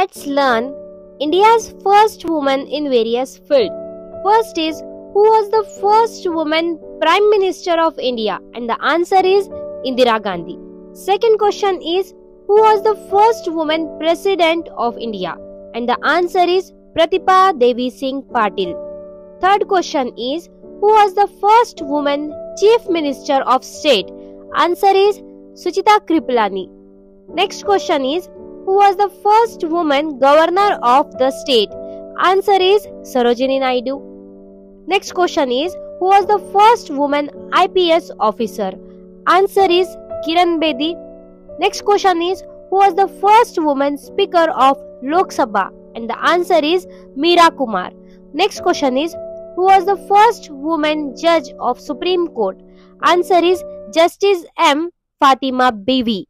let's learn India's first woman in various fields. First is who was the first woman Prime Minister of India? And the answer is Indira Gandhi. Second question is who was the first woman President of India? And the answer is Pratibha Devi Singh Patil. Third question is who was the first woman Chief Minister of State? Answer is Sucheta Kripalani. Next question is who was the first woman governor of the state? Answer is Sarojini Naidu. Next question is who was the first woman IPS officer? Answer is Kiran Bedi. Next question is who was the first woman speaker of Lok Sabha? And the answer is Meera Kumar. Next question is who was the first woman judge of Supreme Court? Answer is Justice M. Fathima Beevi.